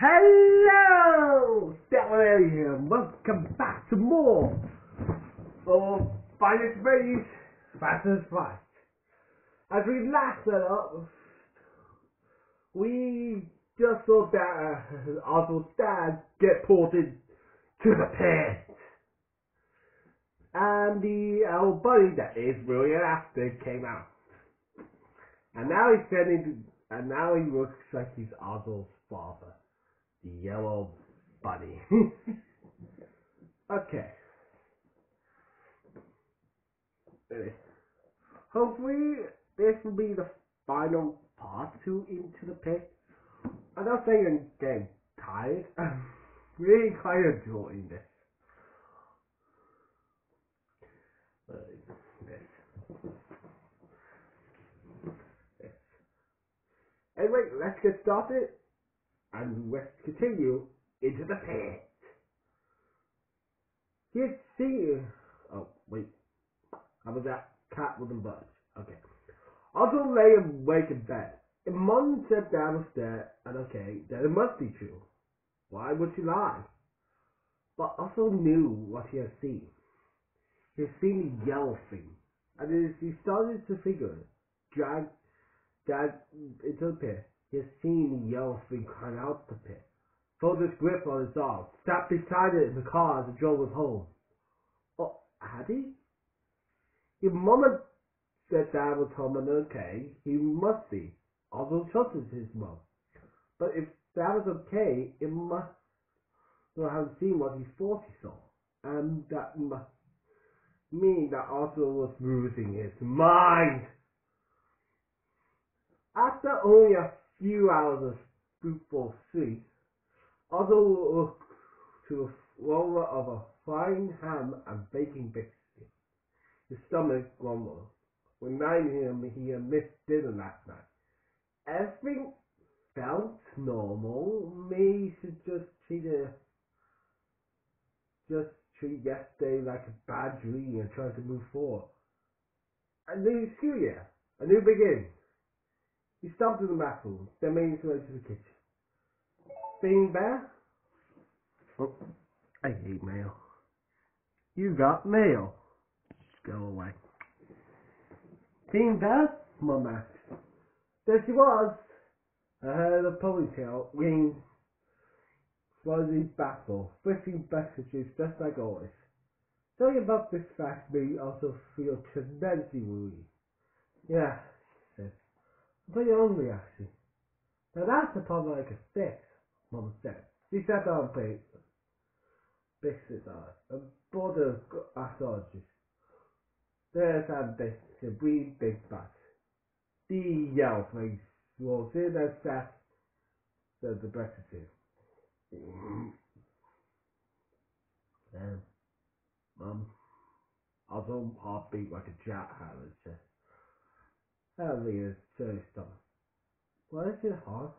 Hello! Stellar here. Welcome back to more of Finest Ways, Fazbear Frights. As we last set up, we just saw that uh, dad get ported to the pit. And the old buddy that is William Afton came out. And now he's sending, and now he looks like he's Oswald's father the yellow bunny. okay. Anyway. Hopefully this will be the final part two into the pit. I'm not saying I'm getting tired. I'm really quite enjoying this. Uh, this. This. Anyway, let's get started and let's continue into the pit. Here's see. Oh wait, how was that? Cat wouldn't budge. Okay. Also lay awake in bed. Mom said down was dead, and okay, then it must be true. Why would she lie? But also knew what he had seen. He had seen the yellow thing, and as he started to figure it, dragged into the pit, had seen the yellow thing climb out the pit, fold his grip on his arm, sat beside it in the car as it drove him home. Oh, had he? If Mama said Dad was home and okay, he must be. Although trusted his mom. But if that was okay, it must not have seen what he thought he saw. And that must mean that Arthur was losing his mind. After only a few hours of fruitful sleep, Arthur look to a roller of a frying ham and baking biscuit. His stomach grumbled, reminding him he had missed dinner last night. Everything felt normal. He should just treat it, just treat yesterday like a bad dream and try to move forward. A new school year, a new beginning. He stopped in the bathroom, then made his way to the kitchen. Feeling better? Oh, I hate mail. You got mail. Just go away. Feeling better? Mum asked. There she was. I heard a ponytail ring fuzzy baffle, fishing messages just like always. Telling about this fact made me also feel tremendously worried. Yeah. I'm pretty hungry actually. Now that's the problem I could fix, Mum said. She sat down and played biscuits on and bought a sausages. There's and this to breathe big butt. The yellow face was in as fast as the breakfast. Um, Mum, also heartbeat like a jet hammer said. Heavily is Cherry's stomach. Why is it hot?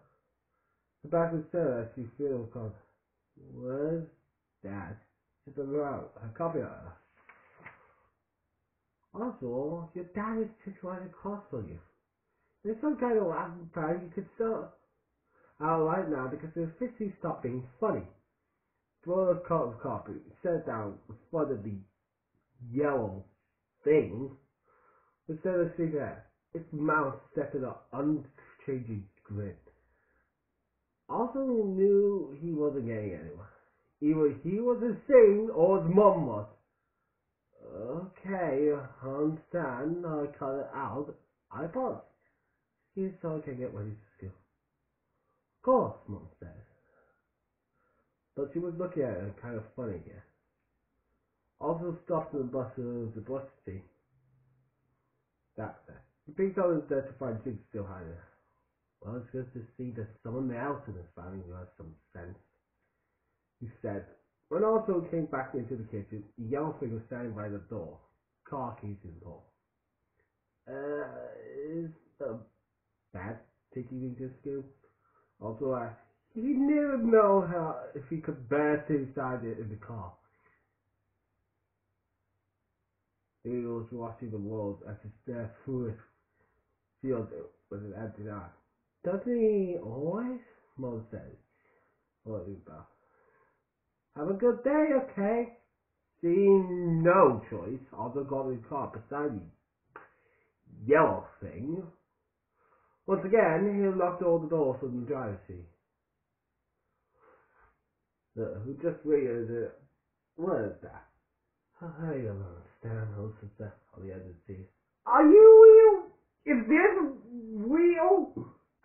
The back of Sarah as she feels cold. Where's Dad? She's around. Her coffee hour. Also, your dad is just right across from you. There's some kind of laughing party you could start out right now because the officially stopped being funny. Throw a cup of coffee, sat down in front of the yellow thing, instead of cigarette. Its mouth set in an unchanging grin. Also knew he wasn't getting anywhere. Either he was insane or his mum was. Okay, I understand. I cut it out. I paused. Here's so I can get ready to school. Of course, Mum said. But she was looking at it kind of funny here. Also stopped in the bus of the bus team. That's that. Up his desk to find Jinx still hiding. Well, it's good to see that someone else in his family who has some sense. He said. When also came back into the kitchen, the yellow thing was standing by the door, car keys in door. Uh, is the bad taking me to? Also he never know how if he could bear to inside it in the car. He was watching the walls as he stared through it, sealed it with an empty eye. Doesn't he always? Mom that? Have a good day, okay? Seeing no choice, Otto got the car beside the yellow thing. Once again, he locked all the doors from the driver's seat. Who just realized it. What is that? I don't understand that on the other seat. Are you real? Is this real?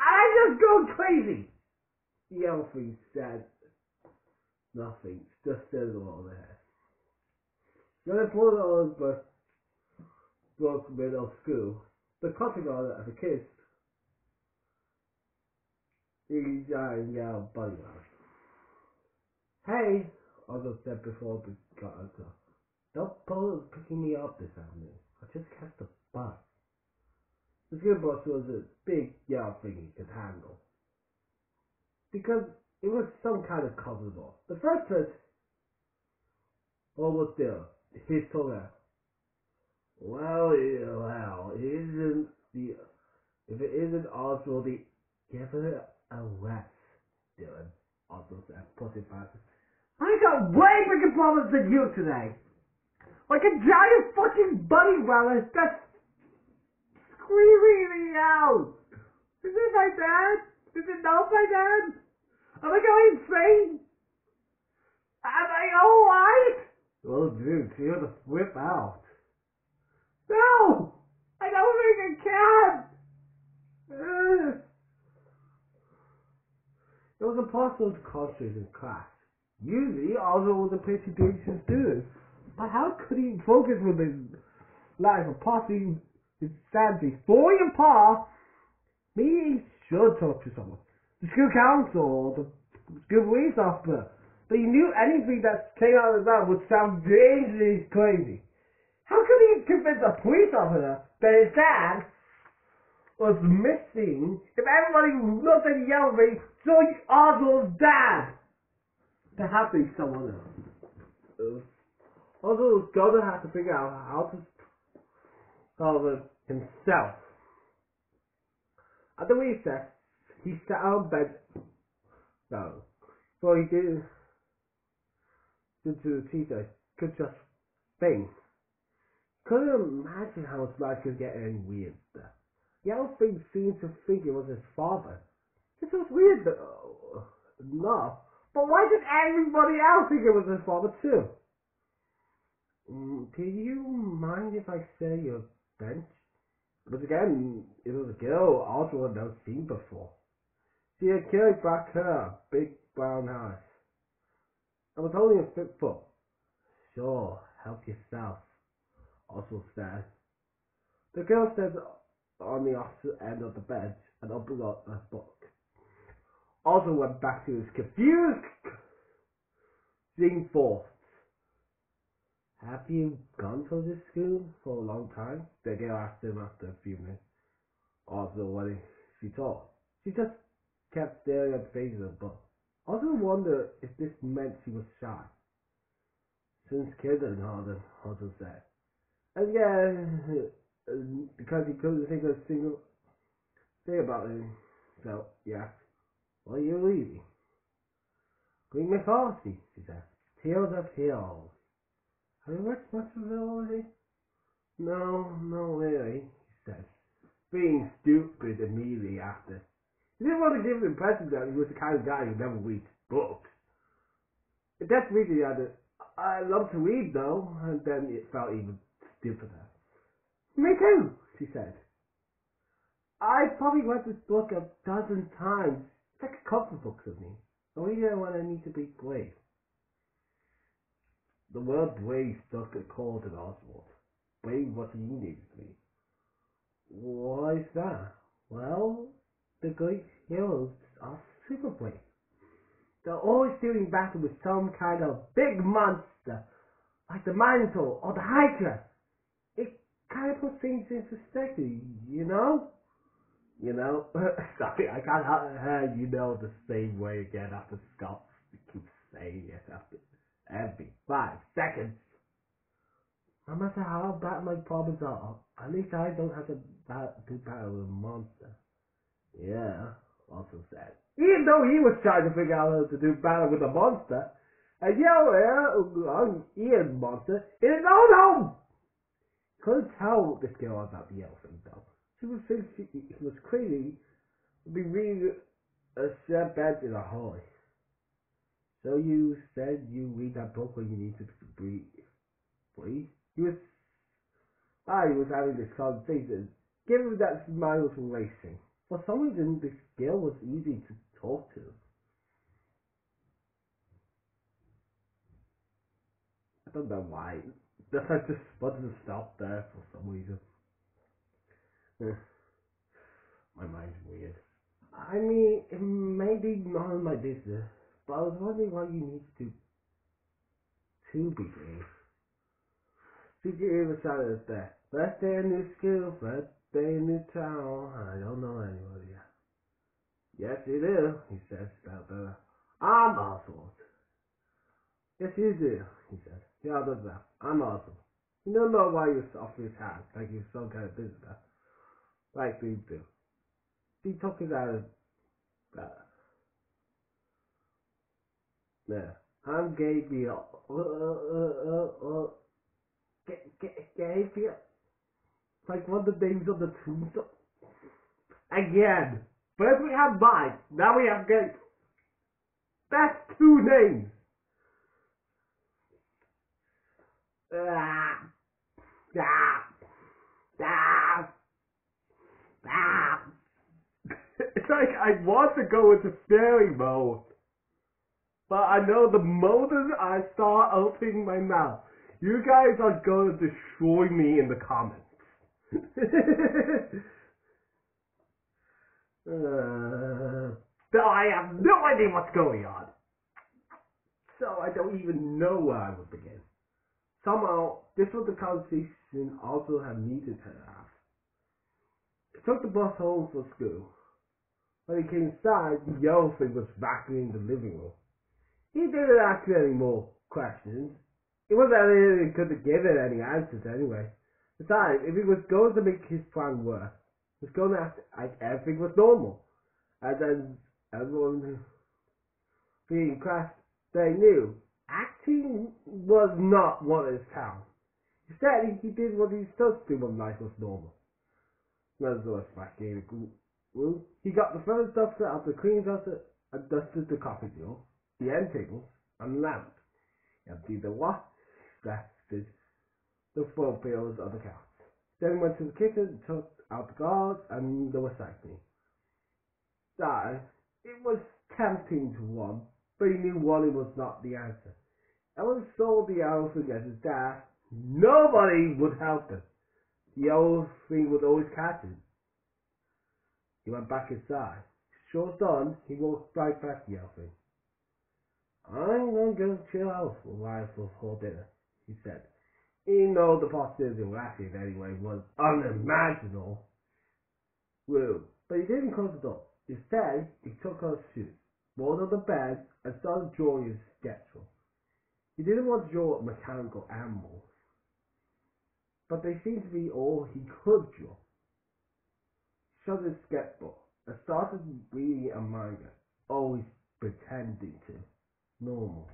I just go crazy. The thing said nothing, just stood on there. Then I pulled it on but broke middle of school. The cutting on it uh, as a kiss. He giant yellow buddy. Hey, Otto said before we got out Don't bother picking me up this afternoon. I just catch the bus. The school bus was a big yellow thing he could handle. Because it was some kind of comfortable. The first person almost there. His out. Well, well, isn't the if it isn't also the give it a rest, Dylan. Also said, it back. I got way bigger problems than you today. Like a giant fucking bunny rabbit that's screaming me out. Is it my dad? Is it not my dad? Am I going insane? Am I alright? Well, dude, you have to flip out. No! I don't think I can! Ugh. It was impossible to concentrate in class. Usually, Oswald was a pretty decent student. But how could he focus with his life of his sanity? Falling apart? Maybe he should talk to someone. The school council or the school police officer. But he knew anything that came out of his mouth would sound dangerously crazy. How could he convince a police officer that his dad was missing if everybody looked at the yellow me saw Oswald's dad? There had to be someone else. Oswald's gonna have to figure out how to it himself. At the recess, he sat on bed. No. So he did into the teacher could just think. Couldn't imagine how his life could get any weirder. Yellow Thing seemed to think it was his father. This was weird though. No. But why did everybody else think it was his father too? Mm, do you mind if I say your bench? But again, it was a girl also had never seen before. She had curly black hair, big brown eyes. I was only a fit foot. Sure, help yourself. Oswald said. The girl sat on the opposite end of the bench and opened up a book. Oswald went back to his confused seeing thoughts. Have you gone to this school for a long time? The girl asked him after a few minutes. Oswald, what she thought? She just kept staring at the pages of the book. Oswald wondered if this meant she was shy. Since kindergarten, Oswald said. And yeah, because he couldn't think of a single thing about him. So, yeah. What are you reading? Greek mythology, she said. Tales of heroes. Have you read much of it already? No, no really, he said, being stupid immediately after. He didn't want to give the impression that he was the kind of guy who never reads books. That's really other. I love to read though, and then it felt even stupider. Me too, she said. I probably read this book a dozen times. It's like a comfort book to me. Oh, I read it when I need to be brave. The word brave struck a chord in Oswald. Brave what he needed to be. Why is that? Well, the great heroes are super brave. They're always dealing battle with some kind of big monster, like the Minotaur or the Hydra. It kind of puts things into perspective, you know? You know? Sorry, I can't hear you know the same way again after Scott keeps saying it after every five seconds. No matter how bad my problems are, at least I don't have to bat- do battle with a monster. Yeah, also said. Even though he was trying to figure out how to do battle with a monster, and yell on Ian monster in his own home. Couldn't tell this girl about the elephant though. She was think she, he was crazy. Would be reading a set bed in a hallway. So you said you read that book when you need to breathe. Breathe? He was ah, he was having this conversation. Given that his mind was racing. For some reason this girl was easy to talk to. I don't know why. I just wanted to stop there for some reason. My mind's weird. I mean, it may be none of my business, but I was wondering why you need to to be brave. Secret decided that first day in new school, first day in new town. I don't know anybody. Yes, you do, he says, about better. I'm awesome. Yes, you do, he says. Yeah, that's that. I'm awesome. You don't know why you're off his hand, like you're some kind of visitor. Like we do. He took it out of. Yeah. I'm Gabriel. Uh, uh, uh, uh, G- G- Gabriel. It's like one of the names of the tombstone. Again. First we have Mike, Now we have Gabriel. That's two names. Ah. Ah. Ah. Ah. It's like I want to go into fairy mode. But I know the moment I start opening my mouth, you guys are going to destroy me in the comments. uh, I have no idea what's going on. So I don't even know where I would begin. Somehow, this was the conversation also had needed to have. He took the bus home for school. When he came inside, thing was vacuuming the living room. He didn't ask me any more questions. It wasn't that he couldn't give any answers anyway. Besides, if he was going to make his plan work, he was going to act like everything was normal. And then everyone being crashed, they knew acting was not one of his talents. Instead, he did what he supposed to do when life was normal. Nevertheless, back in the room, he got the first duster out the clean duster and dusted the coffee table, the end tables, and lamp. Emptied the wash, dusted the four pillows of the couch. Then went to the kitchen, took out the guards, and the recycling. That it was tempting to one, but he knew Wally was not the answer. He saw the elephant as his dad, nobody would help him. The old thing would always catch him. He went back inside. Sure done, he walked right back to the elephant. I'm gonna go chill out for a while before dinner, he said. Even though the possibility of laughing anyway was unimaginable. Well, but he didn't close the door. Instead, he took off his shoes, rolled on the bed, and started drawing his sketchbook. He didn't want to draw mechanical animals, but they seemed to be all he could draw. He shut his sketchbook and started reading a manga, always pretending to. Normal.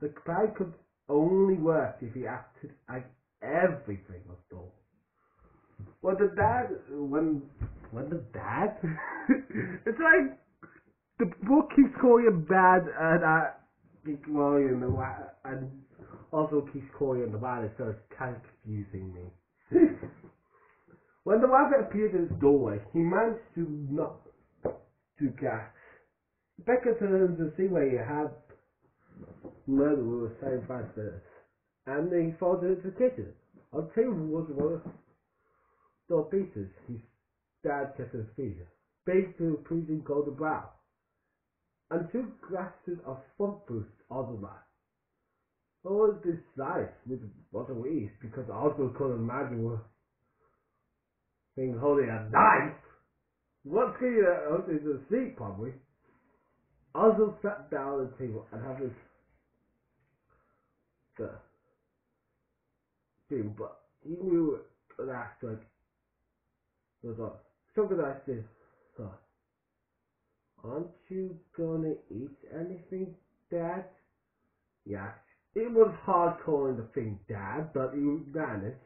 The plan could only work if he acted like everything was normal. When the dad, when, when the dad, it's like the book keeps calling him bad, and I keep calling him the and also keeps calling him the bad, so it's kind of confusing me. when the rabbit appeared in his doorway, he managed to not to gasp. Becca turned to see where he had murder was saved by minutes, and he followed into the kitchen. On the table was one of the pieces his dad kept his feet, baked to a pleasing golden brown, and two glasses of front boost on the mat. What was this size with water ease because Oswald couldn't imagine what holding a knife. What's going to uh, is a seat probably. Oswald sat down at the table and had his the thing, but he knew it that like was like something like this. So Aren't you gonna eat anything, Dad? Yes. It was hard calling the thing Dad, but you managed.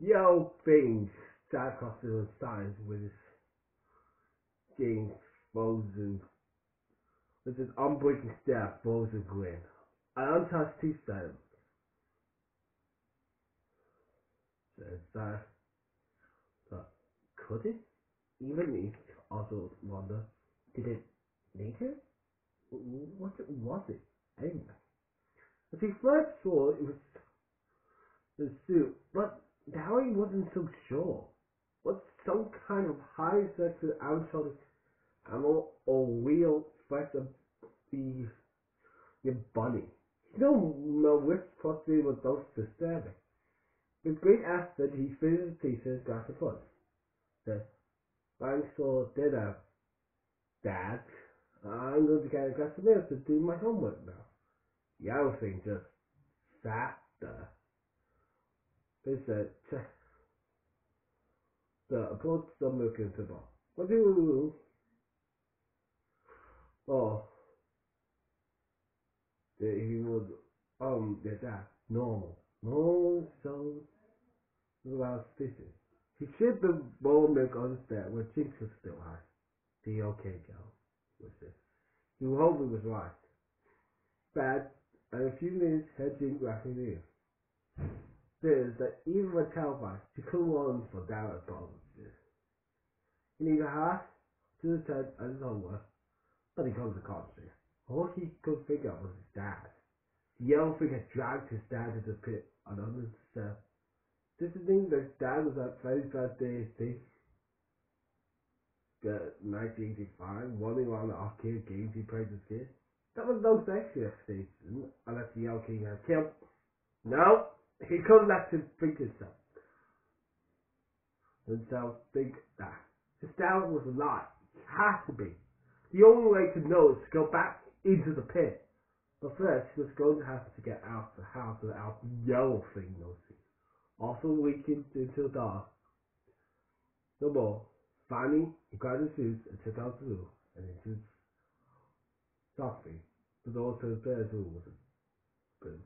Yo, things. Dad crossed the signs with his jeans frozen, with his unbreaking stare, frozen grin. I untouched style. Says that, but could it? Even if also wonder, did it it? What was it anyway? As he first saw it was the suit, but now he wasn't so sure. Was some kind of high sexual outside animal or real threat of the the bunny? No, no which possibly was both disturbing. With great effort he finished the pieces glass of foot. Said, Thanks for dinner, Dad. I'm going to get a glass of milk to do my homework now. The other thing just sat there. They said, "Ch- the put some milk into the bowl. What do you Oh, the, he was, um, the dad, normal. No, so, about species. He shipped the bowl milk on the step where Jinx was still high. The okay girl, was it. He hoped he was right. Bad, and a few minutes had Jinx laughing in. This that even with telephone, she couldn't for at bottom. He needed a heart to the tent and his but he comes to country. All he could think of was his dad. The yellow had dragged his dad into the pit and under the is the thing that dad was at Freddy's birthday thing. The 1985, running around the arcade games he played as kid. That was no sexy station unless the Yellow King had killed. No, he couldn't let him think himself. Himself think that. His dad was alive. It has to be. The only way to know is to go back into the pit. But first, she was going to have to get out of the house without yellow thing noticing. Weakened into the dark. No more. Finally, he grabbed his shoes and took out the room and into softly. The door to the bed's room was open.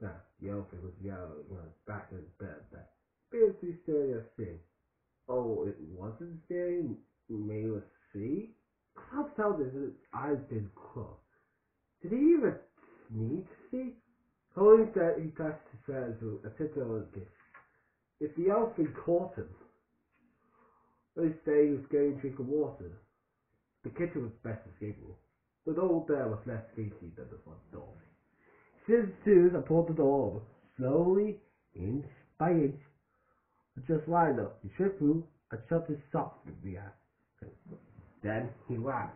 Now, the yellow thing was yellow was back in his bed. That fiercely staring at thing. Oh, it wasn't staring. May was see. How tell this? His eyes did close. Did he even need to see? Holding that, he touched his hands with a gift. If the elf had caught him, they say he was going to drink water. The kitchen was best escapable. The door there was less safety than the front door. Scissors shoes and pulled the door open, slowly, inch by inch. Just wide enough, he slipped through and shut it softly behind. Then he ran.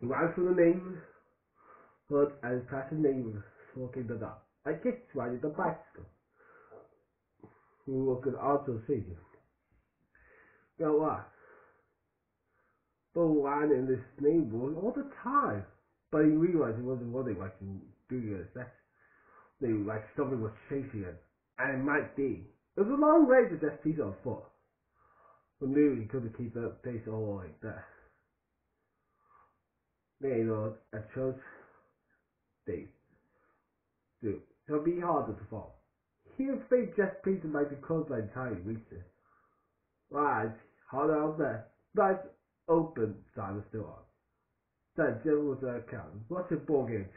He ran through the neighborhood and past the neighbors walking the dog. I kicked riding the bicycle. We could also see him. Know what? But in this neighborhood all the time. But he realized he wasn't running like he doing a sex. They like something was chasing him. And it might be. It was a long way to just piece on foot. But knew he couldn't keep that pace all like that. They know at church they do. It'll be harder to fall. He was fake just painted like the tiny reached it. Right, harder out there. But open on. At account. Watching ball game.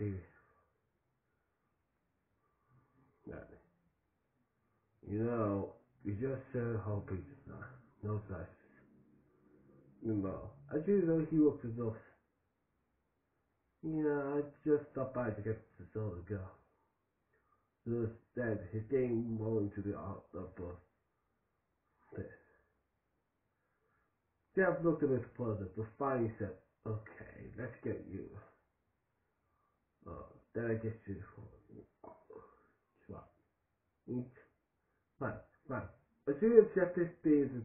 You know, we just serve whole pizzas now. No slices. You know, I choose though he looks as though. Yeah, I just stopped by to get the soda go. So instead, he's getting rolling to the out the bus. Jeff looked a bit puzzled, but finally said, Okay, let's get you. Uh, then I get you. Swap. Fine, fine. As soon as Jeff this beers and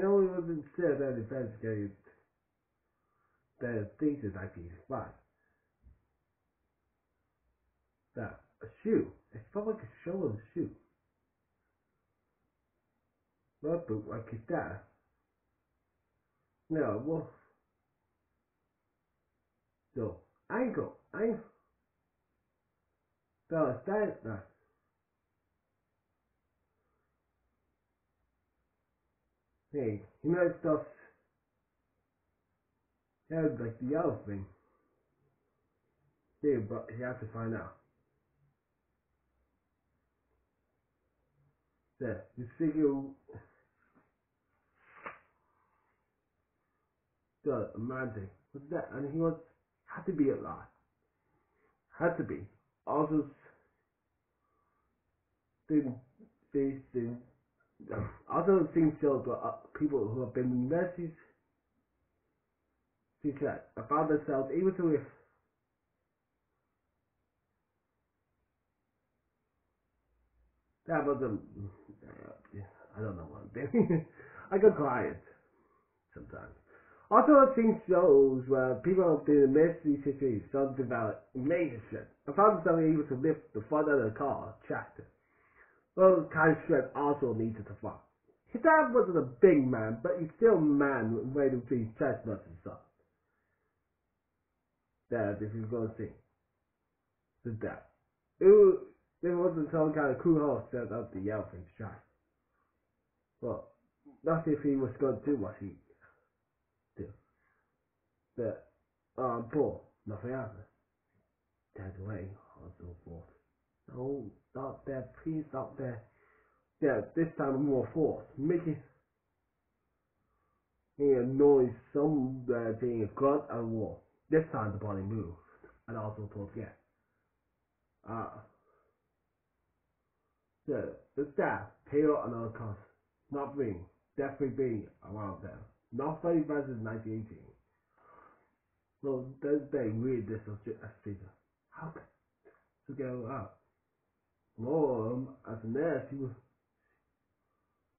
know, it wasn't said that defense getting the things in 1985. That. a shoe. It felt like a shell of a shoe. Not boot like dad. No, well, no, ankle, ankle. No, it's that. Hey, you know stuff. Yeah, like the other thing. Yeah, but he has to find out. There, you figure God, magic. What's that? And he was had to be alive. Had to be. Also, didn't they? didn't. Also, things show the uh, people who have been messages. She said about themselves, even to if that wasn't. Uh, I don't know what I'm doing. I got quiet sometimes. Also, things shows where people have been in messy situations to develop major strength. I found themselves able to lift the front of the car, tractor. Well, kind of also needed to fight. His dad wasn't a big man, but he's still a man with weight between chestnuts and stuff. That if you're gonna see. The dad. It, was, it wasn't some kind of cool horse set up the yell to try. Well, not if he was gonna do what he do. But um Paul, nothing happened. Dad away and so forth. No, not there, please stop there. Yeah, this time more force. Making he annoys somewhere being a god and war. This time the body moved and also towards again. Ah. The the staff, pale and unconscious. Not being, definitely being around them. Not 30 versus 1918. So then they read this as a. How can to go out? Mom, as a was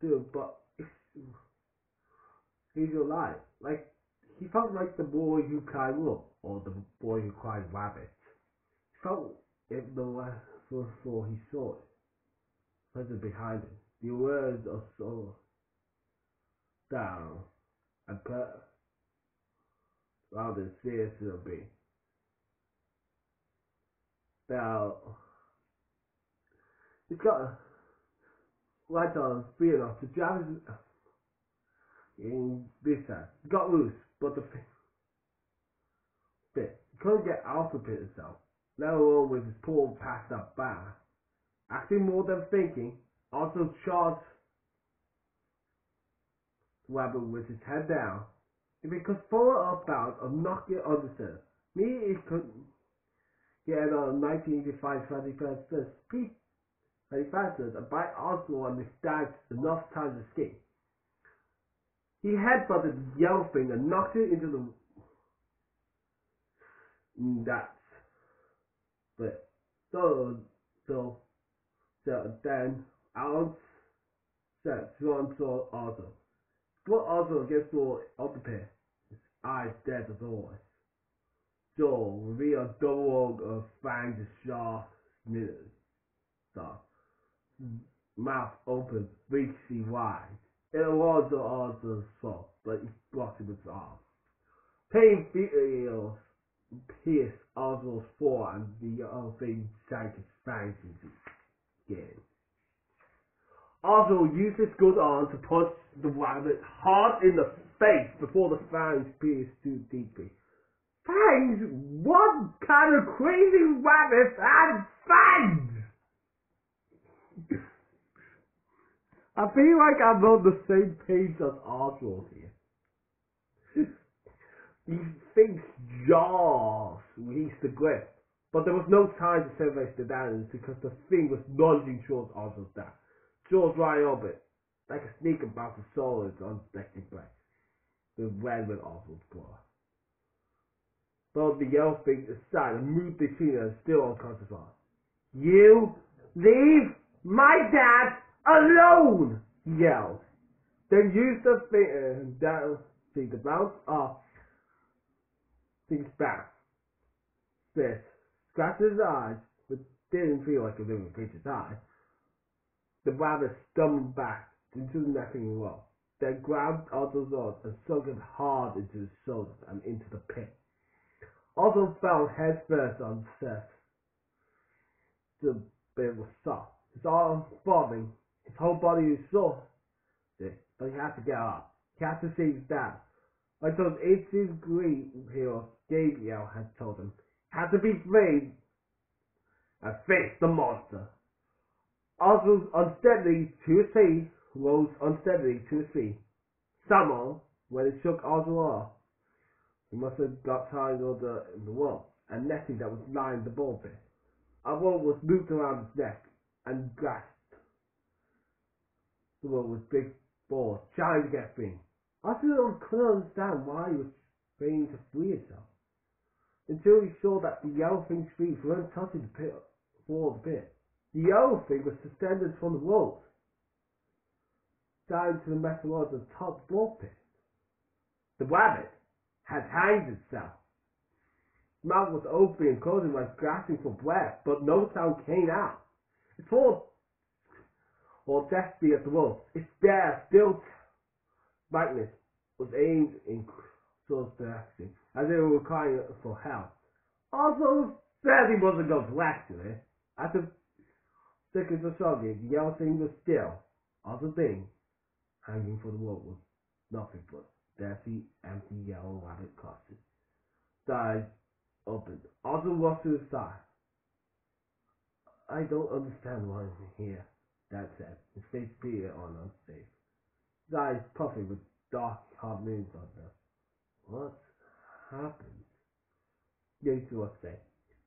do, but he's alive. Like he felt like the boy who cried wolf or the boy who cried rabbit. He felt it the last before he saw it. Present behind him. The words are so down and put rather serious it'll be. Now he's got a light on enough to drive in this time. He got loose, but the. He couldn't get out of it himself, let alone with his poor passed up bar. Acting more than thinking, also charged Weber with his head down. If he could follow about or knock it understood, me it couldn't get on 1985 21st speak very fast and by also understands enough time to escape. He headbutted the yellow thing and knocked it into the Mm, that's but so so so then out one saw also. But also gets for of the pair. His eyes dead as always. So reveal double of fangs sharp snitters. So mouth open, reaching wide. It was also soft, but he blocked it with his arm. Pain feels pierced Oswald's forearm, the other thing fangs into skin. Oswald used his good arm to punch the rabbit hard in the face before the fangs pierced too deeply. Fangs? What kind of crazy rabbit had fangs? I feel like I'm on the same page as Oswald here. He thinks jaws reached the grip, but there was no time to salvage the damage because the thing was lunging towards Oswald's dad. Jaws right open, like a snake about swallow its unsuspecting prey. The red with Oswald's claw. But the yellow thing aside and moved between us, still unconscious on. You leave my dad alone! Yelled. Then used the thing, uh, that thing to bounce off things back. This scratches his eyes but didn't feel like a living creature died. The rabbit stumbled back into the necking wall, then grabbed Otto's arm and sunk it hard into his shoulders and into the pit. Otto fell headfirst on steps. The bit was soft. His arm falling, his whole body was sore, but he had to get up. He had to save his dad. I it's his great hero, Gabriel had told him. He had to be brave and face the monster. Oswald unsteadily to his feet, rose unsteadily to his feet. Somehow, when it shook Oswald off, he must have got tired of the, the wall and netting that was lying in the ball pit. A was looped around his neck and grasped the wall with big balls, trying to get free. I still couldn't understand why he was trying to free himself until he saw that the yellow thing's feet weren't touching the pit floor of the pit. The yellow thing was suspended from the ropes down to the metal rods of the top ball pit. The rabbit had hanged itself. Its mouth was open and closing like gasping for breath, but no sound came out. Its full or deathly at the ropes. Its bare, still brightness was aimed in Saul's direction, as it were crying for help. Also, he wasn't going eh? to actually. After seconds of shrugging, the yellow thing was still. Also thing hanging for the rope was nothing but dirty, empty yellow rabbit costume. Eyes opened. Also walked to the side. I don't understand why I'm here, Dad said, his face peeled on unsafe. His eyes puffing with dark, hard moons on them. What's happened? Yates was saying.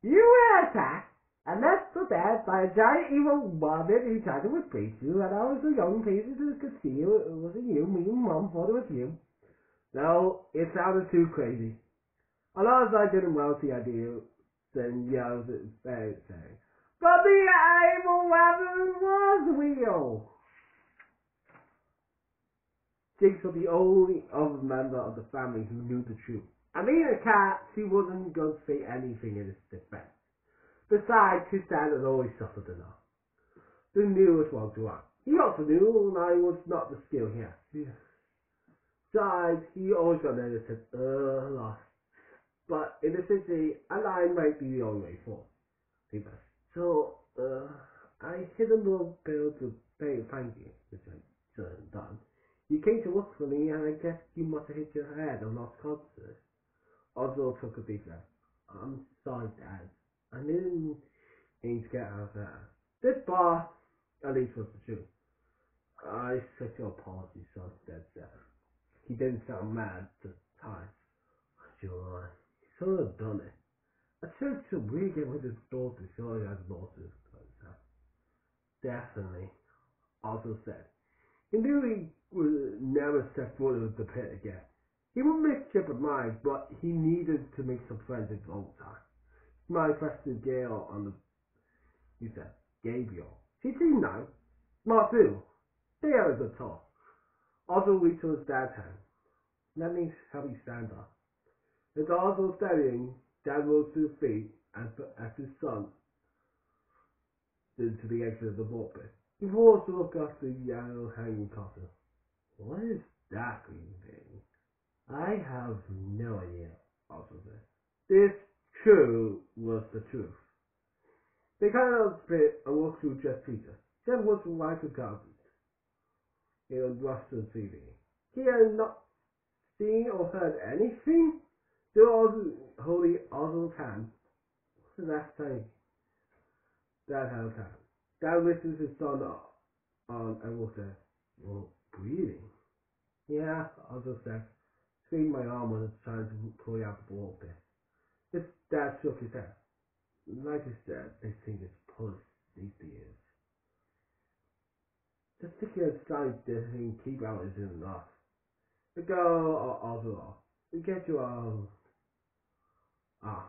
You were attacked and that's put that by a giant evil rabbit who tried to replace you, and I was a young person who could see you. It wasn't you. Me and Mum thought it was you. No, it sounded too crazy. And as I didn't well the idea, then yelled at very saying, But the evil rabbit was real! Was the only other member of the family who knew the truth. I mean, a cat, she wasn't going to say anything in his defense. Besides, his dad had always suffered enough. They knew it to wrong. He also knew I was not the skill here. Besides, he always got noticed, uh, lost. But in the city, a line might be the only way forward. So, uh, I a little bill to pay thank you, which I should have done. You came to look for me, and I guess you must have hit your head on lost consciousness. Oswald took a deep breath. I'm sorry, Dad. I didn't he'd get out of there. This bar, at least was the truth. I accept your apology, son, dead set. He didn't sound mad at the time. You're. He sort of done it. I took to weird get with his daughter, he has lost his Definitely. Also said. He knew he would never step foot in the pit again. He would make trip of mind, but he needed to make some friends his own time. My question Gail on the he said, Gabriel. She nice. Smart too. They a good talk. Also reached to his dad's hand. Let me help you stand up. It's also studying, Dad rose to his feet and as his son did to the exit of the pulpit. He paused to look up the yellow hanging coffin. What is that thing? I have no idea, also said. This true was the truth. They kind of spit and walked through Jeff Peter. Jeff was a garbage. He had rushed to the TV. He had not seen or heard anything. Holding Oswald's hand. What's the last time Dad held hand? Dad lifted his son on and looked at Well, breathing. Yeah, Oswald said. Swing my arm when it's trying to pull out the ball pit. His dad shook his head. Like I said, they think it's puss these. Just sticking a side thing keep out isn't enough. The girl or we get you all ah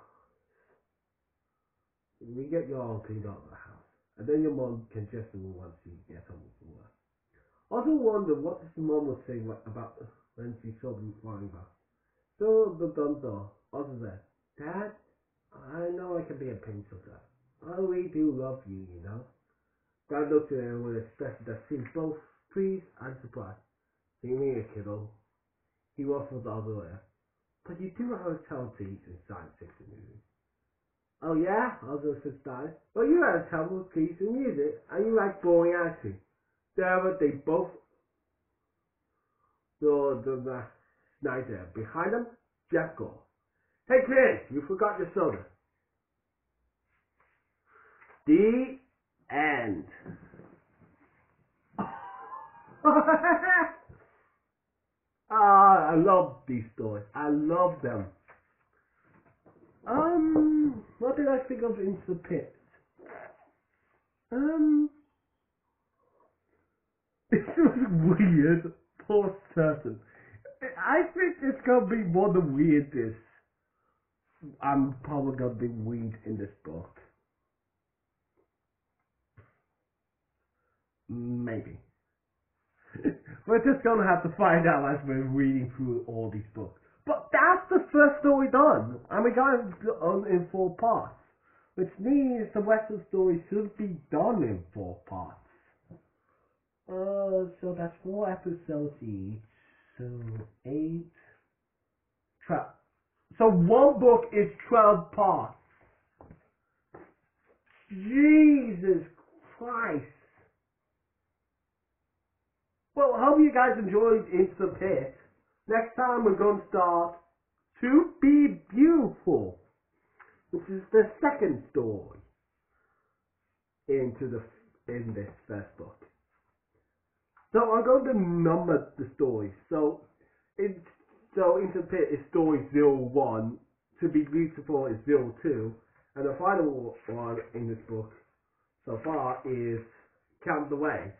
we get you all cleaned out of the house. And then your mom can just do once she gets home from work. I Also wonder what his mom would say about when she saw them flying back. So the dumb door also said, Dad, I know I can be a pain sometimes. I really do love you, you know. God looked at him with a expression that seemed both pleased and surprised. See me, a kiddo. He waffled the other way. But you do have a tell teeth in science fiction movies. Oh yeah? Ozzo said started. Well, you had a terrible piece of music, and you like boring acting. There, they both the, the night there. Behind them, Jeff Gore. Hey, Clint, you forgot your soda. The end. ah, I love these toys. I love them. Um, what did I think of Into the Pit? Um, this was weird, for certain. I think it's gonna be one of the weirdest. I'm probably gonna be weird in this book. Maybe. we're just gonna have to find out as we're reading through all these books. But that's the first story done, and we got it in four parts, which means the Western story should be done in four parts. Uh, so that's four episodes each. So eight. Twelve. So one book is twelve parts. Jesus Christ. Well, hope you guys enjoyed Into the Pit. Next time we're going to start To Be Beautiful, which is the second story into the in this first book. So I'm going to number the stories. So it's so Into the Pit is story zero one. To Be Beautiful is zero two, and the final one in this book so far is Count the Waves,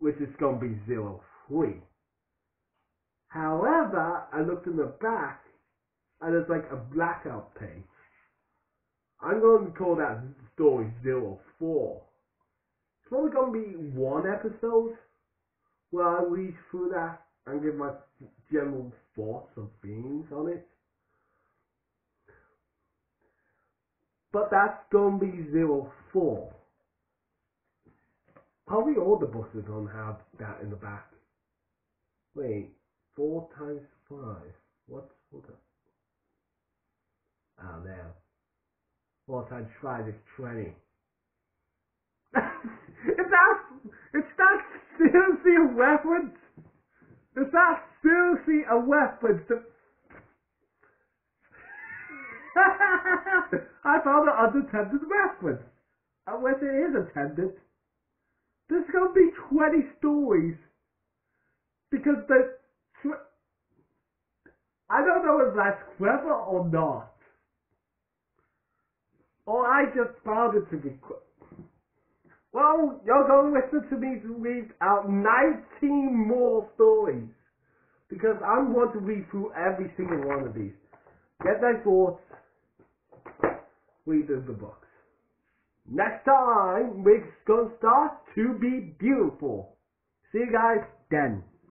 which is going to be zero three. However, I looked in the back and it's like a blackout page. I'm going to call that story zero four. It's probably going to be one episode where I read through that and give my general thoughts and feelings on it. But that's going to be zero four. Probably all the buses to have that in the back. Wait, four times five. What's four times? Oh, now. Four times five is twenty. is that that's seriously a weapon, if that's seriously a weapon to... I found an unattended. And when it is attended, there's gonna be 20 stories. Because the... Tw- I don't know if that's clever or not. Or I just found it to be clever. Well, you're going to listen to me read out 19 more stories. Because I'm going to read through every single one of these. Get my thoughts. Read the books. Next time, we're going to start to be beautiful. See you guys then.